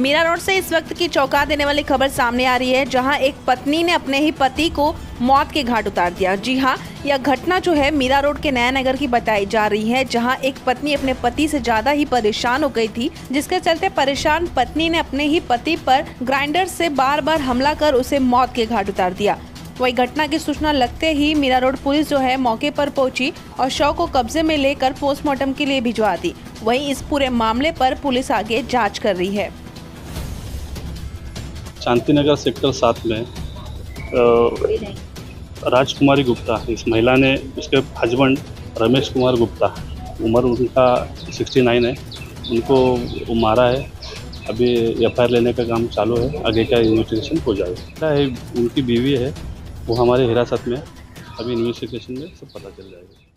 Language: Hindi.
मीरा रोड से इस वक्त की चौंका देने वाली खबर सामने आ रही है, जहाँ एक पत्नी ने अपने ही पति को मौत के घाट उतार दिया। जी हाँ, यह घटना जो है मीरा रोड के नया नगर की बताई जा रही है, जहाँ एक पत्नी अपने पति से ज़्यादा ही परेशान हो गई थी, जिसके चलते परेशान पत्नी ने अपने ही पति पर ग्राइंडर से बार बार हमला कर उसे मौत के घाट उतार दिया। वही घटना की सूचना लगते ही मीरा रोड पुलिस जो है मौके पर पहुँची और शव को कब्जे में लेकर पोस्टमार्टम के लिए भिजवा दी। वहीं इस पूरे मामले पर पुलिस आगे जाँच कर रही है। शांति नगर सेक्टर सात में राजकुमारी गुप्ता इस महिला ने उसके हस्बैंड रमेश कुमार गुप्ता उम्र उनका 69 है। उनको मारा है। अभी एफआईआर लेने का काम चालू है। आगे का इन्वेस्टिगेशन हो जाएगा। उनकी बीवी है। वो हमारे हिरासत में अभी इन्वेस्टिगेशन में सब पता चल जाएगा।